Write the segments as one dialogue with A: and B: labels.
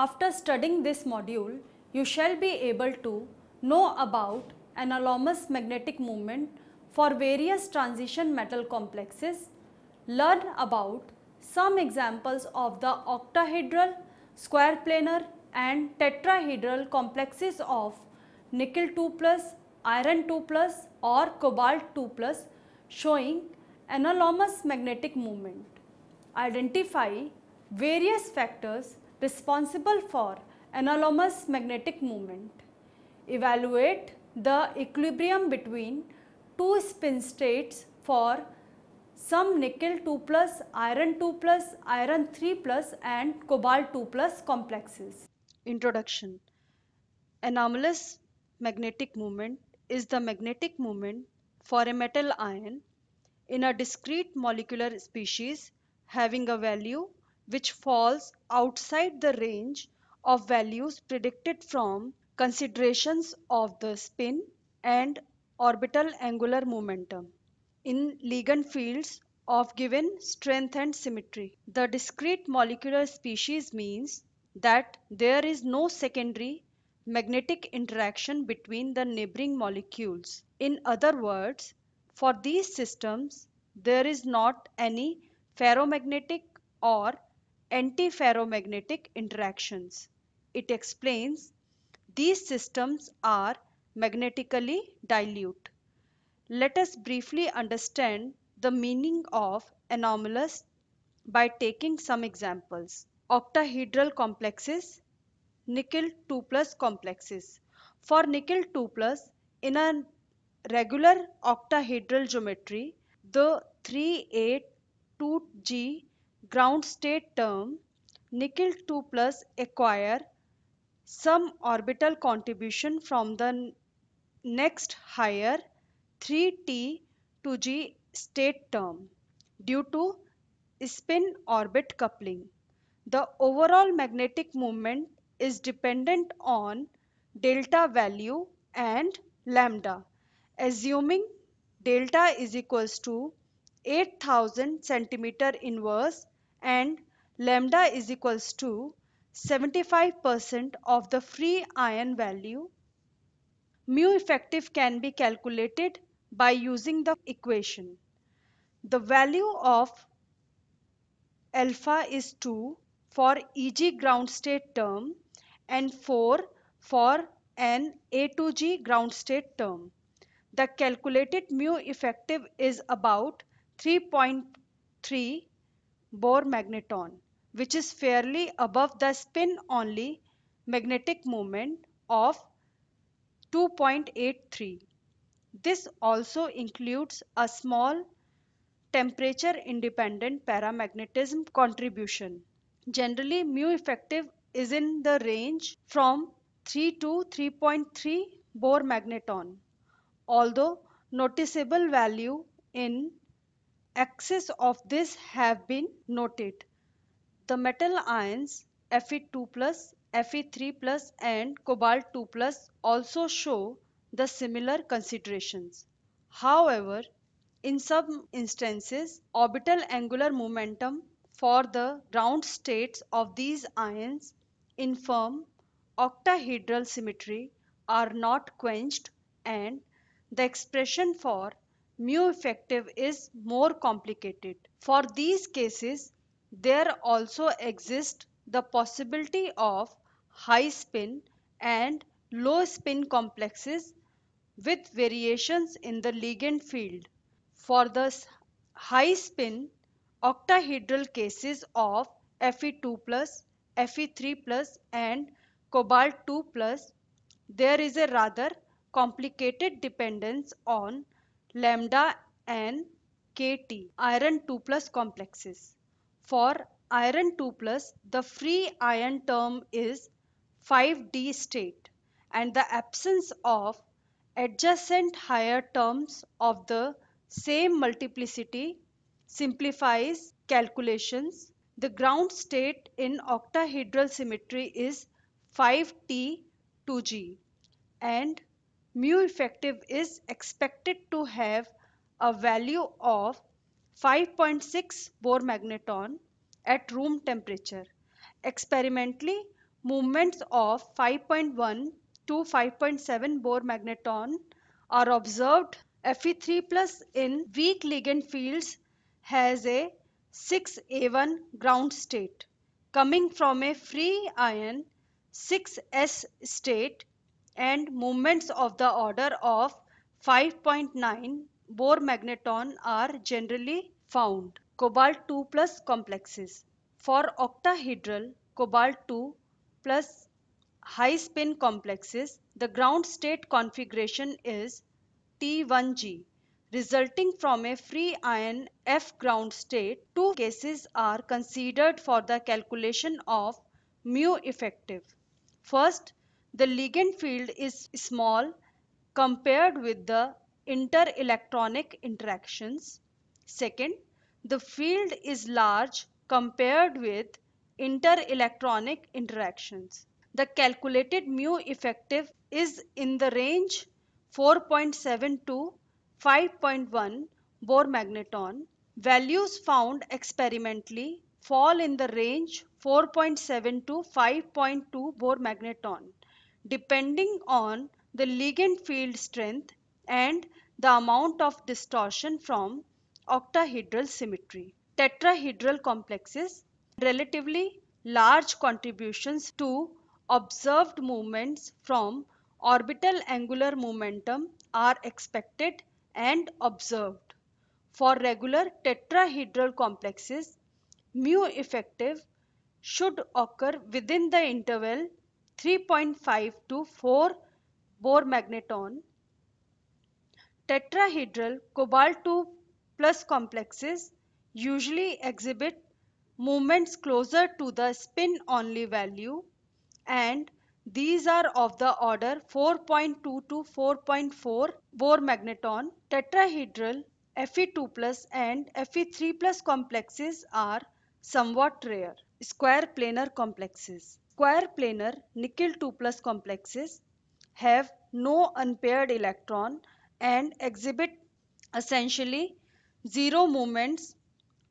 A: After studying this module, you shall be able to know about anomalous magnetic moment for various transition metal complexes, learn about some examples of the octahedral, square planar and tetrahedral complexes of nickel 2 plus, iron 2 plus or cobalt 2 plus showing anomalous magnetic moment. Identify various factors responsible for anomalous magnetic moment. Evaluate the equilibrium between two spin states for some nickel 2 plus, iron 2 plus, iron 3 plus and cobalt 2 plus complexes.
B: Introduction Anomalous magnetic moment is the magnetic moment for a metal ion in a discrete molecular species having a value which falls outside the range of values predicted from considerations of the spin and orbital angular momentum in ligand fields of given strength and symmetry. The discrete molecular species means that there is no secondary magnetic interaction between the neighboring molecules. In other words, for these systems, there is not any ferromagnetic or antiferromagnetic interactions. It explains these systems are magnetically dilute. Let us briefly understand the meaning of anomalous by taking some examples. Octahedral complexes, nickel 2 plus complexes. For nickel 2 plus, in a regular octahedral geometry, the 3A2G ground state term nickel 2 plus acquire some orbital contribution from the next higher 3T to G state term due to spin orbit coupling. The overall magnetic moment is dependent on delta value and lambda. Assuming delta is equals to 8000 centimeter inverse and lambda is equals to 75% of the free ion value, mu effective can be calculated by using the equation. The value of alpha is 2 for Eg ground state term and 4 for an A to G ground state term. The calculated mu effective is about 3.3 Bohr magneton, which is fairly above the spin only magnetic moment of 2.83. This also includes a small temperature independent paramagnetism contribution. Generally, mu effective is in the range from 3 to 3.3 Bohr magneton, although noticeable value in excess of this have been noted. The metal ions Fe2 plus, Fe3 plus and cobalt 2 plus also show the similar considerations. However, in some instances, orbital angular momentum for the ground states of these ions in firm octahedral symmetry are not quenched and the expression for mu effective is more complicated. For these cases, there also exists the possibility of high spin and low spin complexes with variations in the ligand field. For the high spin octahedral cases of Fe2 Fe3 plus and cobalt 2 there is a rather complicated dependence on lambda and Kt iron 2 plus complexes. For iron 2 plus, the free ion term is 5d state and the absence of adjacent higher terms of the same multiplicity simplifies calculations. The ground state in octahedral symmetry is 5t 2g and mu effective is expected to have a value of 5.6 Bohr magneton at room temperature. Experimentally, movements of 5.1 to 5.7 Bohr magneton are observed. Fe3 plus in weak ligand fields has a 6A1 ground state coming from a free ion 6s state and movements of the order of 5.9 Bohr magneton are generally found. Cobalt 2 plus complexes. For octahedral cobalt 2 plus high spin complexes, the ground state configuration is T1G resulting from a free ion F ground state. Two cases are considered for the calculation of mu effective. First, the ligand field is small compared with the interelectronic interactions. Second, the field is large compared with interelectronic interactions. The calculated mu effective is in the range 4.7 to 5.1 Bohr magneton. Values found experimentally fall in the range 4.7 to 5.2 Bohr magneton depending on the ligand field strength and the amount of distortion from octahedral symmetry. Tetrahedral complexes relatively large contributions to observed movements from orbital angular momentum are expected and observed. For regular tetrahedral complexes, mu effective should occur within the interval 3.5 to 4 Bohr magneton Tetrahedral cobalt 2 plus complexes usually exhibit movements closer to the spin only value and these are of the order 4.2 to 4.4 Bohr magneton. Tetrahedral Fe2 plus and Fe3 plus complexes are somewhat rare. Square planar complexes. Square planar nickel 2 plus complexes have no unpaired electron and exhibit essentially zero movements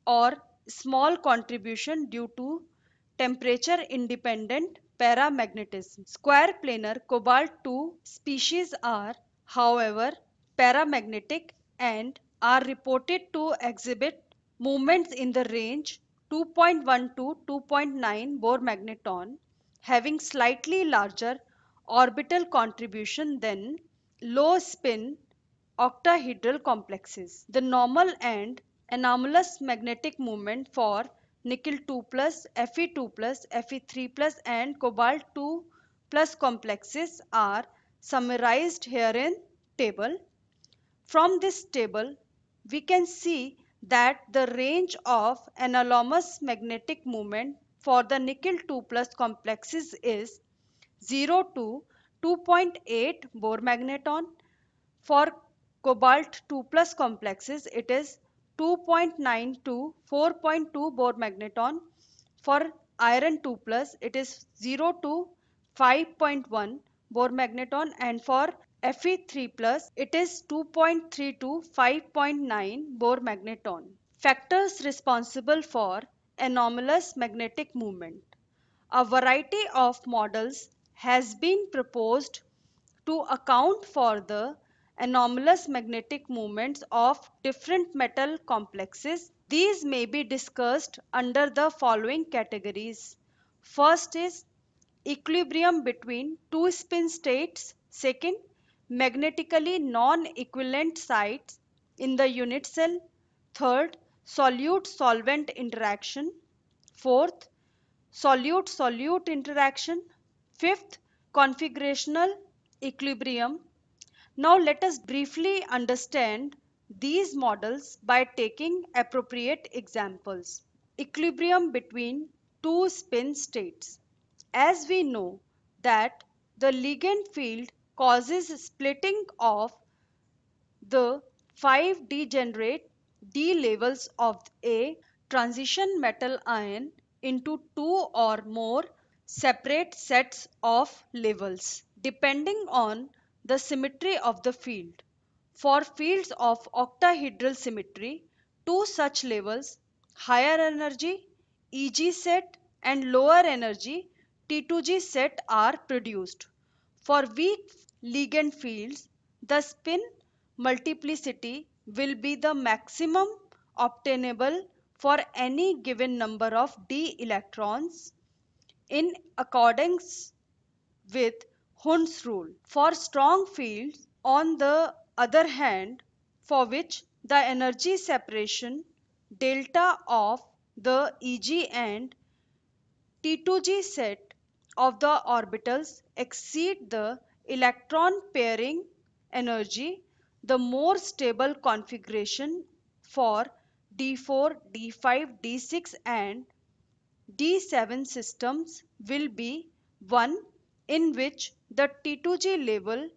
B: or small contribution due to temperature independent paramagnetism. Square planar cobalt 2 species are however paramagnetic and are reported to exhibit movements in the range 2.1 to 2.9 Bohr magneton having slightly larger orbital contribution than low spin octahedral complexes. The normal and anomalous magnetic moment for nickel 2 plus, Fe2 plus, Fe3 plus and cobalt 2 plus complexes are summarized here in table. From this table, we can see that the range of anomalous magnetic moment for the nickel 2 plus complexes is 0 to 2.8 Bohr magneton. For cobalt 2 plus complexes it is 2.9 to 4.2 Bohr magneton. For iron 2 plus it is 0 to 5.1 Bohr magneton and for Fe3 plus it is 2.3 to 5.9 Bohr magneton. Factors responsible for anomalous magnetic movement. A variety of models has been proposed to account for the anomalous magnetic moments of different metal complexes. These may be discussed under the following categories. First is equilibrium between two spin states. Second, magnetically non-equivalent sites in the unit cell. Third, solute-solvent interaction. Fourth, solute-solute interaction. Fifth, configurational equilibrium. Now let us briefly understand these models by taking appropriate examples. Equilibrium between two spin states. As we know that the ligand field causes splitting of the 5 degenerate d levels of a transition metal ion into two or more separate sets of levels depending on the symmetry of the field. For fields of octahedral symmetry, two such levels, higher energy EG set and lower energy T2G set are produced. For weak ligand fields, the spin multiplicity will be the maximum obtainable for any given number of d electrons in accordance with Hund's rule. For strong fields, on the other hand, for which the energy separation delta of the Eg and T2G set of the orbitals exceed the electron pairing energy, the more stable configuration for D4, D5, D6 and D7 systems will be one in which the T2G level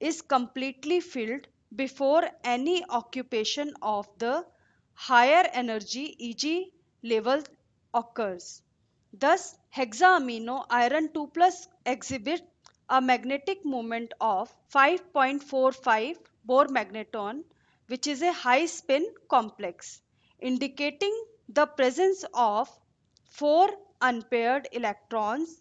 B: is completely filled before any occupation of the higher energy Eg level occurs. Thus, hexaamino iron 2 plus exhibits a magnetic moment of 5.45 Bohr magneton which is a high spin complex indicating the presence of four unpaired electrons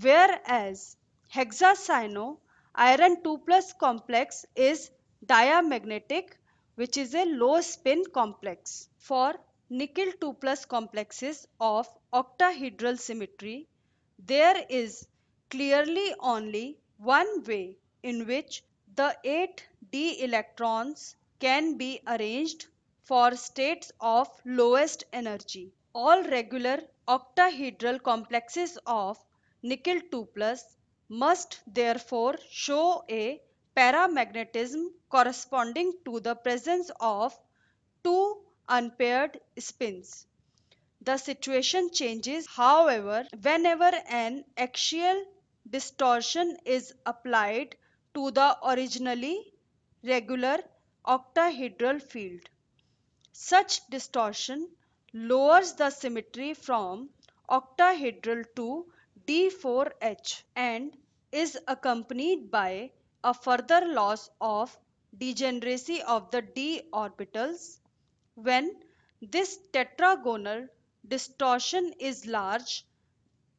B: whereas hexacyano iron 2 plus complex is diamagnetic which is a low spin complex. For nickel 2 plus complexes of octahedral symmetry, there is clearly only one way in which the 8 d electrons can be arranged for states of lowest energy. All regular octahedral complexes of nickel 2 plus must therefore show a paramagnetism corresponding to the presence of two unpaired spins. The situation changes, however, whenever an axial distortion is applied to the originally regular octahedral field. Such distortion lowers the symmetry from octahedral to D4H and is accompanied by a further loss of degeneracy of the d orbitals. When this tetragonal distortion is large,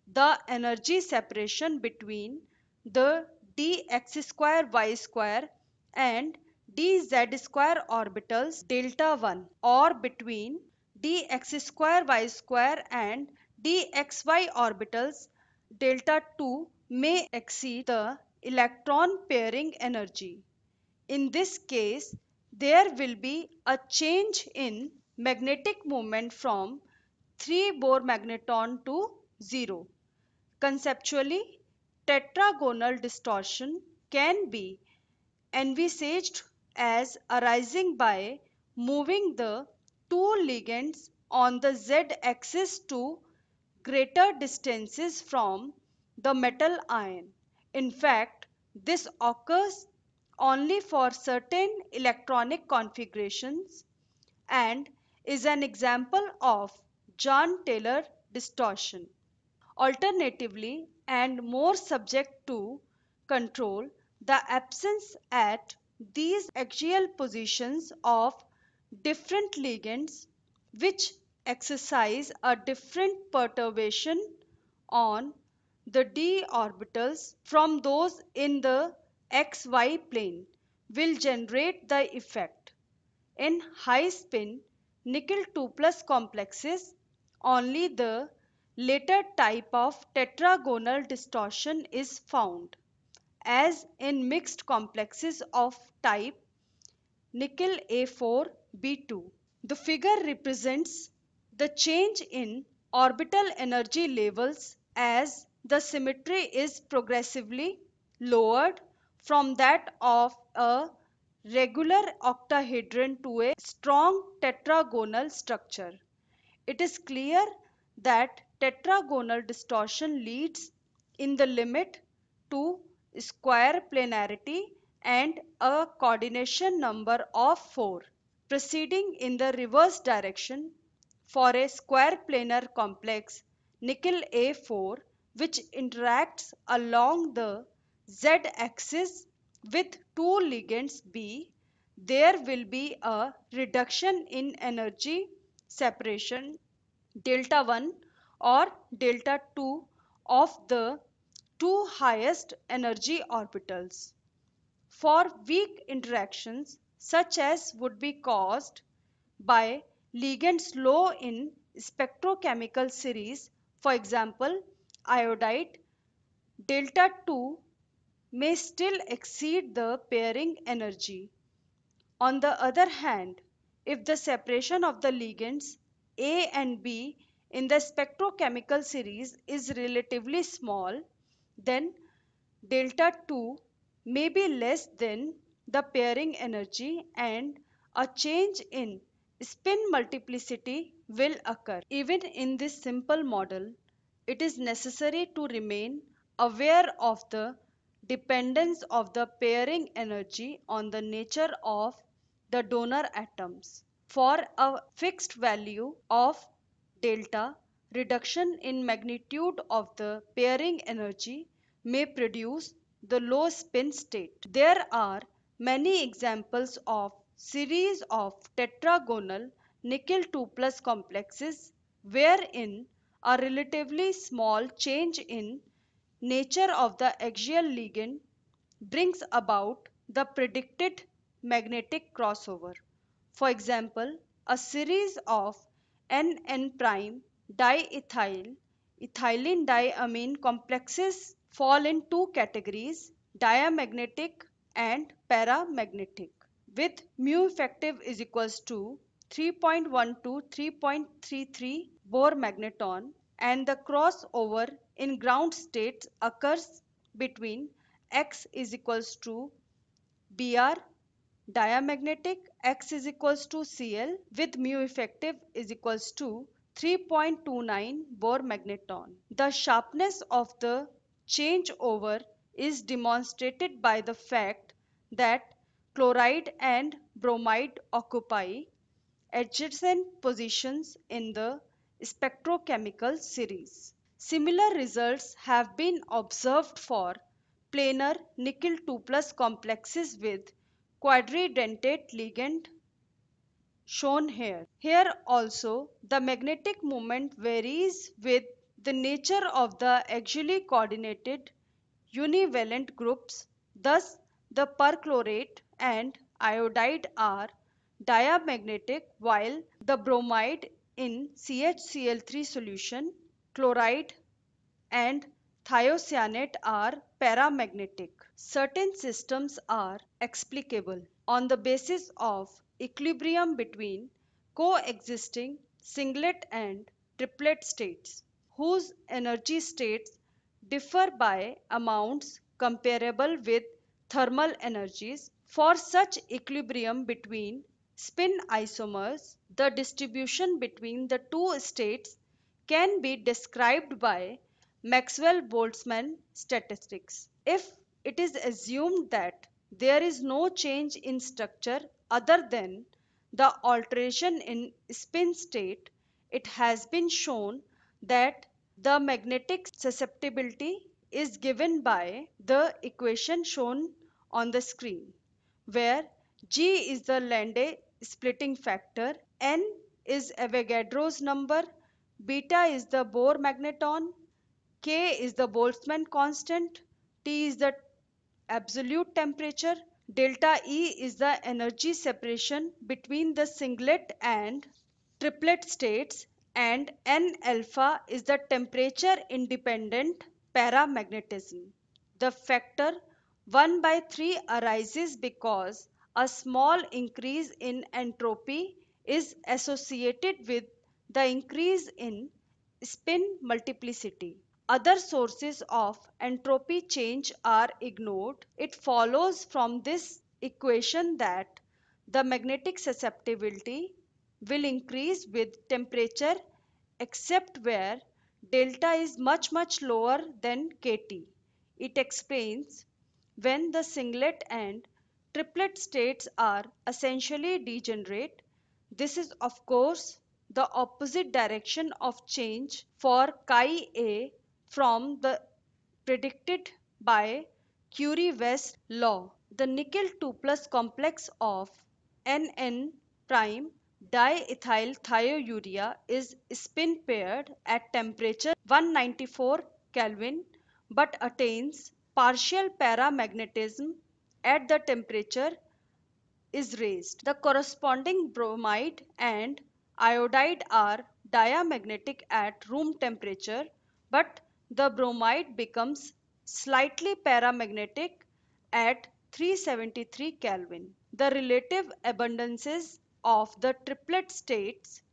B: the energy separation between the dx square y square and dz square orbitals delta 1 or between dx square y square and dxy orbitals delta 2 may exceed the electron pairing energy. In this case, there will be a change in magnetic moment from 3 Bohr magneton to 0. Conceptually, tetragonal distortion can be envisaged as arising by moving the two ligands on the z-axis to greater distances from the metal ion. In fact, this occurs only for certain electronic configurations and is an example of Jahn-Teller distortion. Alternatively, and more subject to control, the absence at these axial positions of different ligands which exercise a different perturbation on the d orbitals from those in the xy plane will generate the effect. In high spin nickel 2 plus complexes, only the later type of tetragonal distortion is found, as in mixed complexes of type nickel A4 B2. The figure represents the change in orbital energy levels as the symmetry is progressively lowered from that of a regular octahedron to a strong tetragonal structure. It is clear that tetragonal distortion leads in the limit to square planarity and a coordination number of 4 proceeding in the reverse direction for a square planar complex nickel A4 which interacts along the z-axis with two ligands B, there will be a reduction in energy separation delta 1 or delta 2 of the two highest energy orbitals. For weak interactions, such as would be caused by ligands low in spectrochemical series, for example, iodide, delta 2 may still exceed the pairing energy. On the other hand, if the separation of the ligands A and B in the spectrochemical series is relatively small, then delta 2 may be less than the pairing energy and a change in spin multiplicity will occur. Even in this simple model, it is necessary to remain aware of the dependence of the pairing energy on the nature of the donor atoms. For a fixed value of delta, reduction in magnitude of the pairing energy may produce the low spin state. There are many examples of series of tetragonal nickel 2 plus complexes wherein a relatively small change in nature of the axial ligand brings about the predicted magnetic crossover. For example, a series of NN prime diethyl ethylene diamine complexes fall in two categories diamagnetic and paramagnetic. With mu effective is equals to 3.1 to 3.33 Bohr magneton and the crossover in ground state occurs between x is equals to Br diamagnetic x is equals to Cl with mu effective is equals to 3.29 Bohr magneton. The sharpness of the changeover is demonstrated by the fact that chloride and bromide occupy adjacent positions in the spectrochemical series. Similar results have been observed for planar nickel 2 plus complexes with quadridentate ligand shown here. Here also the magnetic moment varies with the nature of the axially coordinated univalent groups. Thus the perchlorate and iodide are diamagnetic while the bromide in CHCl3 solution, chloride and thiocyanate are paramagnetic. Certain systems are explicable on the basis of equilibrium between coexisting singlet and triplet states whose energy states differ by amounts comparable with thermal energies. For such equilibrium between spin isomers, the distribution between the two states can be described by Maxwell-Boltzmann statistics. If it is assumed that there is no change in structure other than the alteration in spin state, it has been shown that the magnetic susceptibility is given by the equation shown on the screen, where G is the Lande splitting factor, N is Avogadro's number, beta is the Bohr magneton, K is the Boltzmann constant, T is the absolute temperature, delta E is the energy separation between the singlet and triplet states and N alpha is the temperature independent paramagnetism. The factor 1 by 3 arises because a small increase in entropy is associated with the increase in spin multiplicity. Other sources of entropy change are ignored. It follows from this equation that the magnetic susceptibility will increase with temperature except where delta is much much lower than kT. It explains when the singlet and triplet states are essentially degenerate. This is of course the opposite direction of change for chi A from the predicted by Curie-Weiss law. The nickel 2 plus complex of NN prime diethyl thiourea is spin paired at temperature 194 Kelvin but attains partial paramagnetism at the temperature is raised. The corresponding bromide and iodide are diamagnetic at room temperature but the bromide becomes slightly paramagnetic at 373 Kelvin. The relative abundances of the triplet states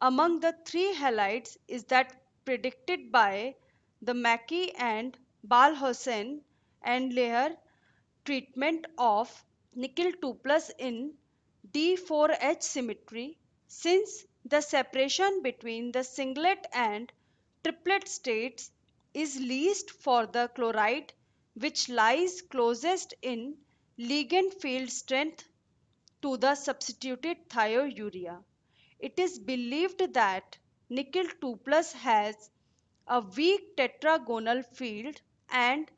B: among the three halides is that predicted by the Mackey and Ballhausen and Liehr treatment of nickel 2 plus in D4H symmetry since the separation between the singlet and triplet states is least for the chloride which lies closest in ligand field strength to the substituted thiourea. It is believed that nickel 2 plus has a weak tetragonal field and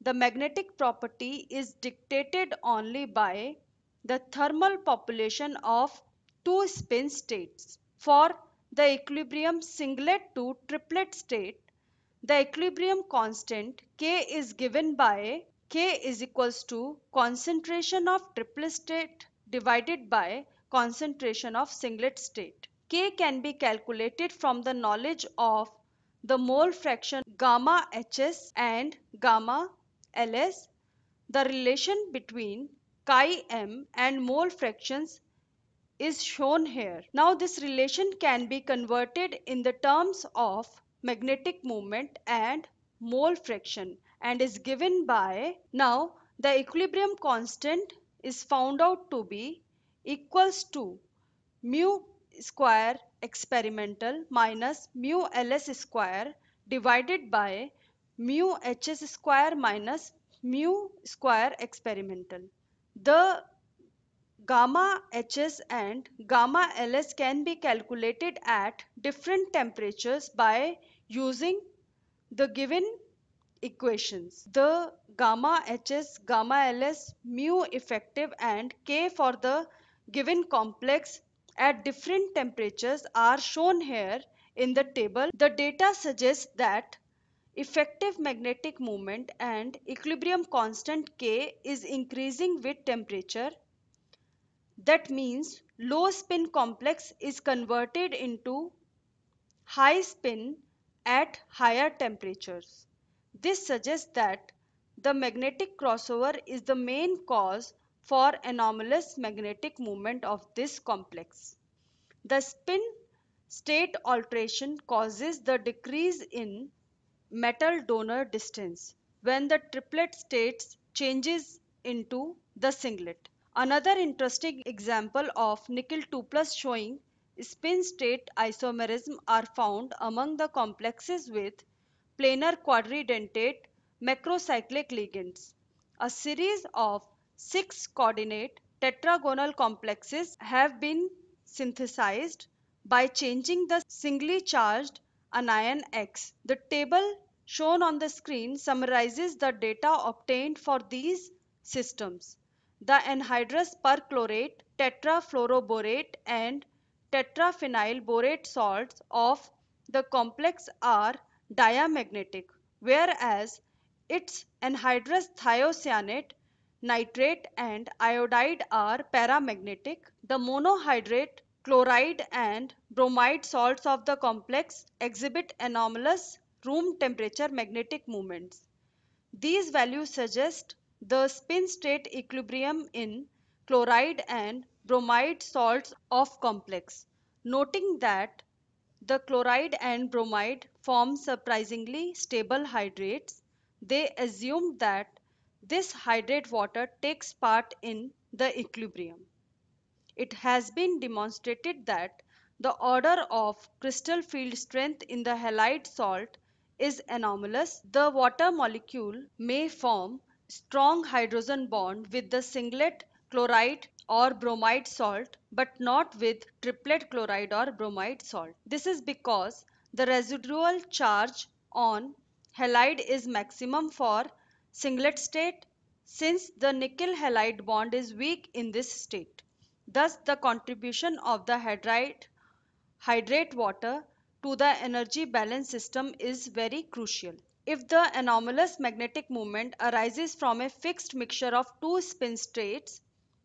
B: the magnetic property is dictated only by the thermal population of two spin states. For the equilibrium singlet to triplet state, the equilibrium constant K is given by K is equals to concentration of triplet state divided by concentration of singlet state. K can be calculated from the knowledge of the mole fraction gamma Hs and gamma Ls. The relation between chi m and mole fractions is shown here. Now this relation can be converted in the terms of magnetic moment and mole fraction and is given by now the equilibrium constant is found out to be equals to mu square experimental minus mu ls square divided by mu hs square minus mu square experimental. The gamma hs and gamma ls can be calculated at different temperatures by using the given equations. The gamma hs, gamma ls, mu effective and k for the given complex at different temperatures are shown here in the table. The data suggests that effective magnetic moment and equilibrium constant K is increasing with temperature. That means low spin complex is converted into high spin at higher temperatures. This suggests that the magnetic crossover is the main cause for anomalous magnetic moment of this complex. The spin state alteration causes the decrease in metal donor distance when the triplet states changes into the singlet. Another interesting example of nickel 2 plus showing spin state isomerism are found among the complexes with planar quadridentate macrocyclic ligands. A series of six coordinate tetragonal complexes have been synthesized by changing the singly charged anion X. The table shown on the screen summarizes the data obtained for these systems. The anhydrous perchlorate, tetrafluoroborate and tetraphenyl borate salts of the complex are diamagnetic, whereas its anhydrous thiocyanate nitrate and iodide are paramagnetic. The monohydrate, chloride and bromide salts of the complex exhibit anomalous room temperature magnetic moments. These values suggest the spin state equilibrium in chloride and bromide salts of complex. Noting that the chloride and bromide form surprisingly stable hydrates, they assumed that this hydrate water takes part in the equilibrium. It has been demonstrated that the order of crystal field strength in the halide salt is anomalous. The water molecule may form strong hydrogen bond with the singlet chloride or bromide salt but not with triplet chloride or bromide salt. This is because the residual charge on halide is maximum for singlet state since the nickel halide bond is weak in this state. Thus, the contribution of the hydrate, hydrate water to the energy balance system is very crucial. If the anomalous magnetic moment arises from a fixed mixture of two spin states,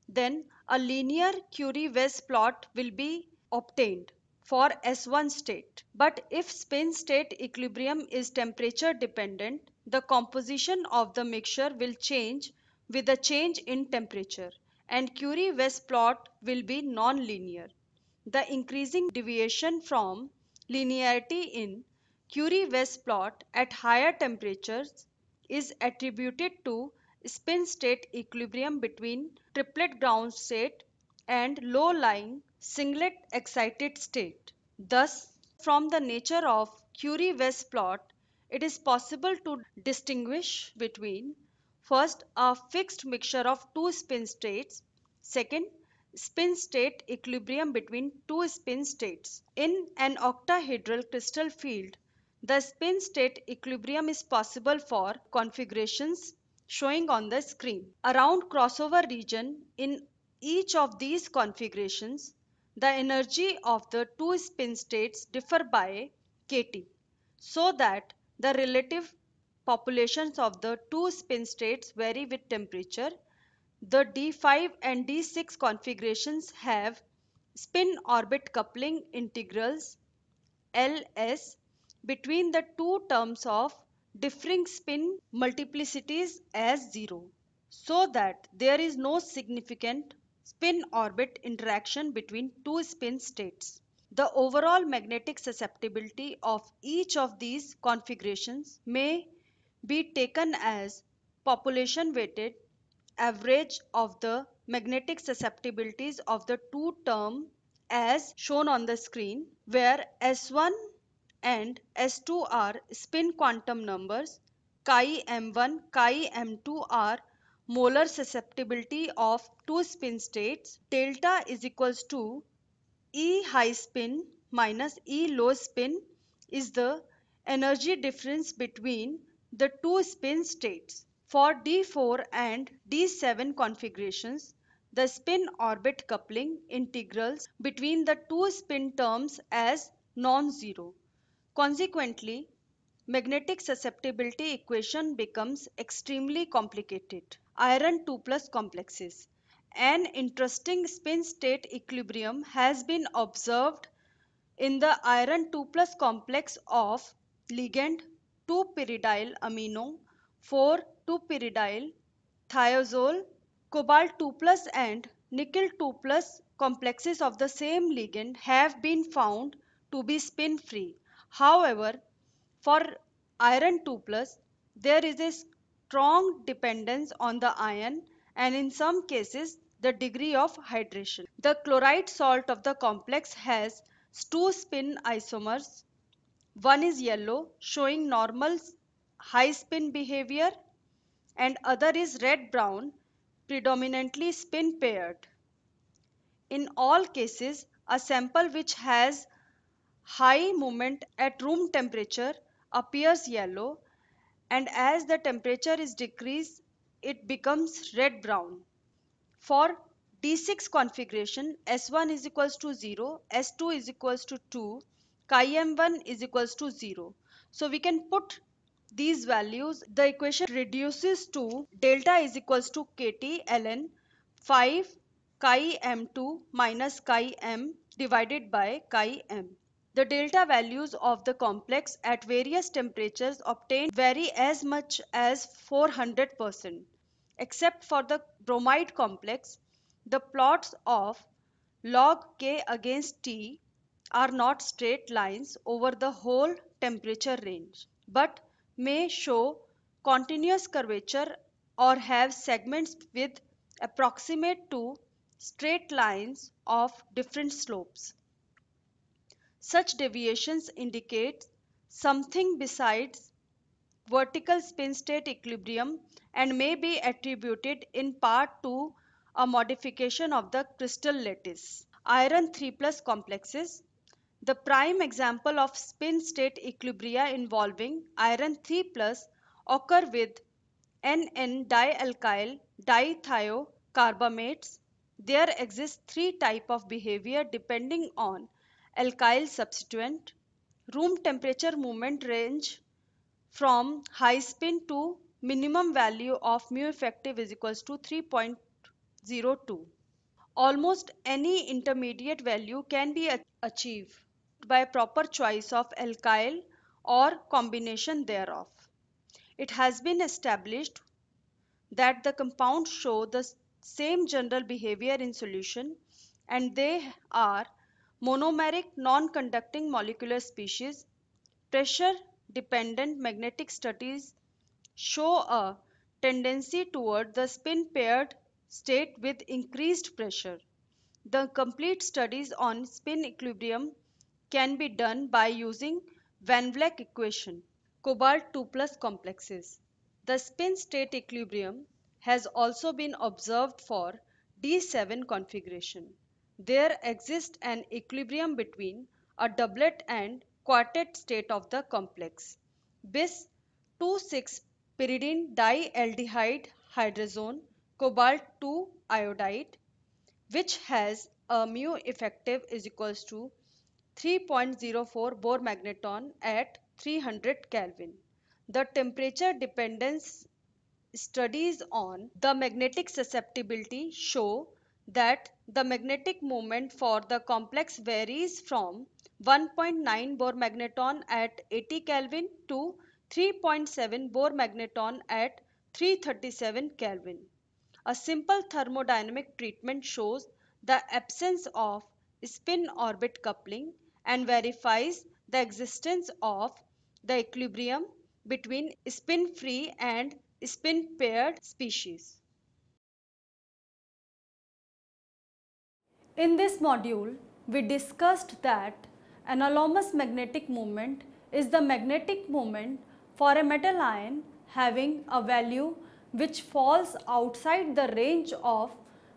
B: then a linear Curie-Weiss plot will be obtained for S1 state. But if spin state equilibrium is temperature dependent, the composition of the mixture will change with a change in temperature and Curie-Weiss plot will be non-linear. The increasing deviation from linearity in Curie-Weiss plot at higher temperatures is attributed to spin state equilibrium between triplet ground state and low-lying singlet excited state. Thus, from the nature of Curie-Weiss plot, it is possible to distinguish between first a fixed mixture of two spin states, second spin state equilibrium between two spin states. In an octahedral crystal field, the spin state equilibrium is possible for configurations showing on the screen. Around crossover region in each of these configurations, the energy of the two spin states differ by kT so that the relative populations of the two spin states vary with temperature. The D5 and D6 configurations have spin orbit coupling integrals Ls between the two terms of differing spin multiplicities as 0 so that there is no significant spin orbit interaction between two spin states. The overall magnetic susceptibility of each of these configurations may be taken as population weighted average of the magnetic susceptibilities of the two terms as shown on the screen where S1 and S2 are spin quantum numbers, chi m1, chi m2 are molar susceptibility of two spin states, delta is equals to E high spin minus E low spin is the energy difference between the two spin states. For D4 and D7 configurations, the spin orbit coupling integrals between the two spin terms as non-zero. Consequently, magnetic susceptibility equation becomes extremely complicated. Iron 2 plus complexes. An interesting spin state equilibrium has been observed in the iron 2 plus complex of ligand 2-pyridyl amino, 4-2-pyridyl thiazole, cobalt 2 plus and nickel 2 plus complexes of the same ligand have been found to be spin free. However, for iron 2 plus, there is a strong dependence on the ion and in some cases the degree of hydration. The chloride salt of the complex has two spin isomers. One is yellow showing normal high spin behavior and other is red brown predominantly spin paired. In all cases, a sample which has high moment at room temperature appears yellow and as the temperature is decreased it becomes red brown. For D6 configuration S1 is equals to 0, S2 is equals to 2, chi m1 is equals to 0. So we can put these values the equation reduces to delta is equals to kt ln 5 chi m2 minus chi m divided by chi m. The delta values of the complex at various temperatures obtained vary as much as 400%. Except for the bromide complex, the plots of log K against T are not straight lines over the whole temperature range, but may show continuous curvature or have segments with approximate to straight lines of different slopes. Such deviations indicate something besides vertical spin state equilibrium and may be attributed in part to a modification of the crystal lattice. Iron 3 plus complexes. The prime example of spin state equilibria involving iron 3 plus occur with NN dialkyl dithiocarbamates. There exists three type of behavior depending on alkyl substituent, room temperature moments range from high spin to minimum value of mu effective is equals to 3.02. Almost any intermediate value can be achieved by proper choice of alkyl or combination thereof. It has been established that the compounds show the same general behavior in solution and they are monomeric non-conducting molecular species. Pressure dependent magnetic studies show a tendency toward the spin paired state with increased pressure. The complete studies on spin equilibrium can be done by using Van Vleck equation. Cobalt 2 plus complexes. The spin state equilibrium has also been observed for D7 configuration. There exists an equilibrium between a doublet and quartet state of the complex. Bis 2,6 pyridine dialdehyde hydrazone cobalt 2 iodide which has a mu effective is equals to 3.04 Bohr magneton at 300 Kelvin. The temperature dependence studies on the magnetic susceptibility show that the magnetic moment for the complex varies from 1.9 Bohr magneton at 80 Kelvin to 3.7 Bohr magneton at 337 Kelvin. A simple thermodynamic treatment shows the absence of spin orbit coupling and verifies the existence of the equilibrium between spin free and spin paired species.
A: In this module, we discussed that anomalous magnetic moment is the magnetic moment for a metal ion having a value which falls outside the range of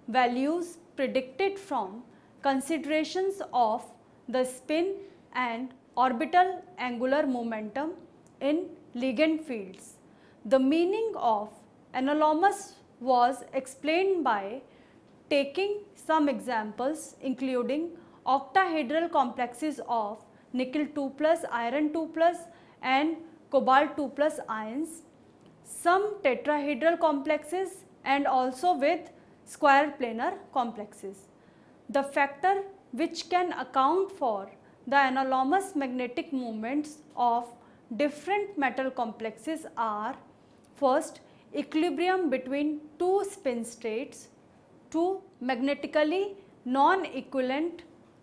A: values predicted from considerations of the spin and orbital angular momentum in ligand fields. The meaning of anomalous was explained by taking some examples including octahedral complexes of nickel 2 plus, iron 2 plus and cobalt 2 plus ions, some tetrahedral complexes and also with square planar complexes. The factor which can account for the anomalous magnetic moments of different metal complexes are first equilibrium between two spin states, two magnetically non-equivalent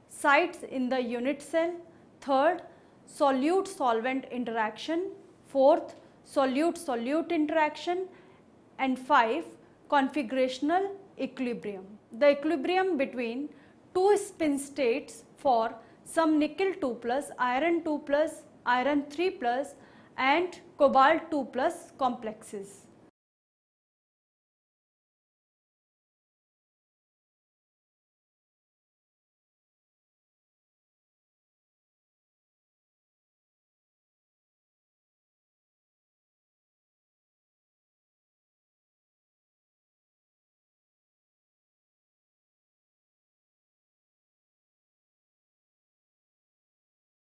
A: sites in the unit cell, third solute solvent interaction, fourth solute solute interaction and 5 configurational equilibrium. The equilibrium between two spin states for some nickel 2 plus, iron 2 plus, iron 3 plus and cobalt 2 plus complexes.